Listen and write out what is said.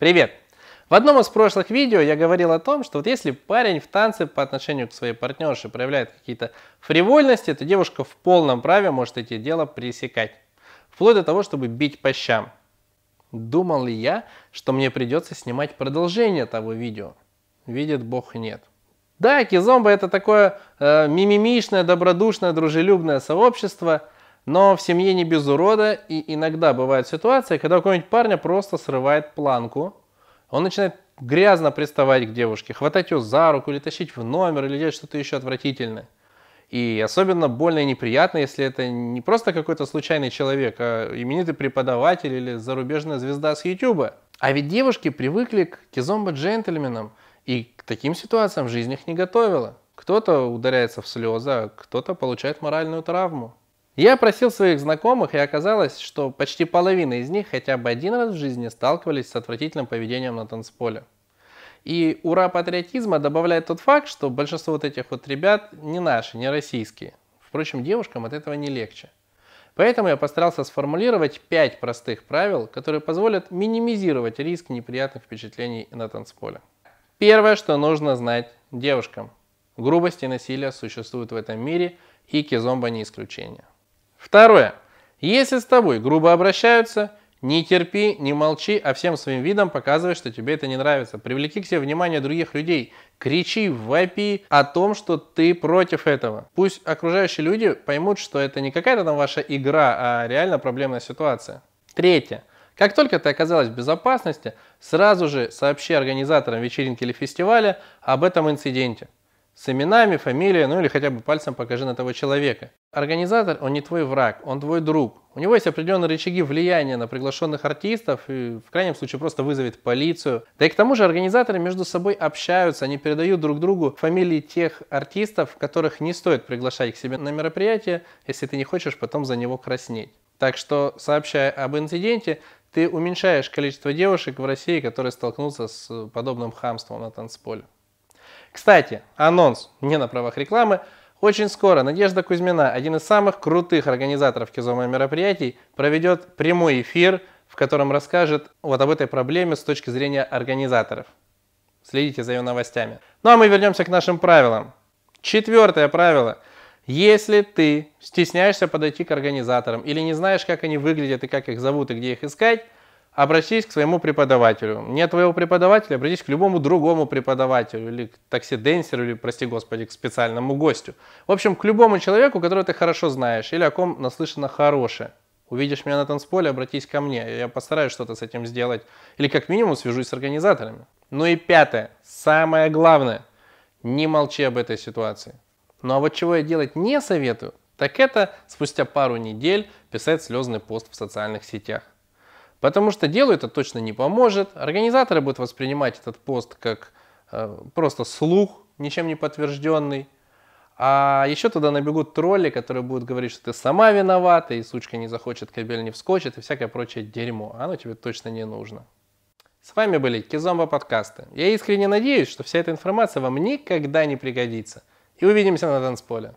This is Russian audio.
Привет! В одном из прошлых видео я говорил о том, что вот если парень в танце по отношению к своей партнерше проявляет какие-то фривольности, то девушка в полном праве может эти дела пресекать. Вплоть до того, чтобы бить по щам. Думал ли я, что мне придется снимать продолжение того видео? Видит Бог нет. Да, кизомба это такое э, мимимишное, добродушное, дружелюбное сообщество – но в семье не без урода, и иногда бывают ситуации, когда у какого-нибудь парня просто срывает планку, он начинает грязно приставать к девушке, хватать ее за руку или тащить в номер, или делать что-то еще отвратительное. И особенно больно и неприятно, если это не просто какой-то случайный человек, а именитый преподаватель или зарубежная звезда с Ютуба. А ведь девушки привыкли к кизомбо-джентльменам и к таким ситуациям жизнь их не готовила. Кто-то ударяется в слезы, а кто-то получает моральную травму. Я опросил своих знакомых, и оказалось, что почти половина из них хотя бы один раз в жизни сталкивались с отвратительным поведением на танцполе. И ура патриотизма добавляет тот факт, что большинство вот этих вот ребят не наши, не российские. Впрочем, девушкам от этого не легче. Поэтому я постарался сформулировать 5 простых правил, которые позволят минимизировать риск неприятных впечатлений на танцполе. Первое, что нужно знать девушкам. Грубость и насилие существуют в этом мире, и кизомба не исключение. Второе. Если с тобой грубо обращаются, не терпи, не молчи, а всем своим видом показывай, что тебе это не нравится. Привлеки к себе внимание других людей. Кричи, вопи о том, что ты против этого. Пусть окружающие люди поймут, что это не какая-то там ваша игра, а реально проблемная ситуация. Третье. Как только ты оказалась в безопасности, сразу же сообщи организаторам вечеринки или фестиваля об этом инциденте с именами, фамилией, ну или хотя бы пальцем покажи на того человека. Организатор, он не твой враг, он твой друг. У него есть определенные рычаги влияния на приглашенных артистов и в крайнем случае просто вызовет полицию. Да и к тому же организаторы между собой общаются, они передают друг другу фамилии тех артистов, которых не стоит приглашать к себе на мероприятие, если ты не хочешь потом за него краснеть. Так что, сообщая об инциденте, ты уменьшаешь количество девушек в России, которые столкнутся с подобным хамством на танцполе. Кстати, анонс не на правах рекламы. Очень скоро Надежда Кузьмина, один из самых крутых организаторов кизома мероприятий, проведет прямой эфир, в котором расскажет вот об этой проблеме с точки зрения организаторов. Следите за ее новостями. Ну а мы вернемся к нашим правилам. Четвертое правило. Если ты стесняешься подойти к организаторам или не знаешь, как они выглядят и как их зовут и где их искать, обратись к своему преподавателю. Не твоего преподавателя, обратись к любому другому преподавателю или к такси-денсеру, или, прости господи, к специальному гостю. В общем, к любому человеку, которого ты хорошо знаешь или о ком наслышано хорошее. Увидишь меня на танцполе, обратись ко мне, я постараюсь что-то с этим сделать. Или как минимум свяжусь с организаторами. Ну и пятое, самое главное, не молчи об этой ситуации. Ну а вот чего я делать не советую, так это спустя пару недель писать слезный пост в социальных сетях. Потому что делу это точно не поможет. Организаторы будут воспринимать этот пост как э, просто слух, ничем не подтвержденный. А еще туда набегут тролли, которые будут говорить, что ты сама виновата, и сучка не захочет, кабель не вскочит, и всякое прочее дерьмо. Оно тебе точно не нужно. С вами были Кизомба подкасты. Я искренне надеюсь, что вся эта информация вам никогда не пригодится. И увидимся на танцполе.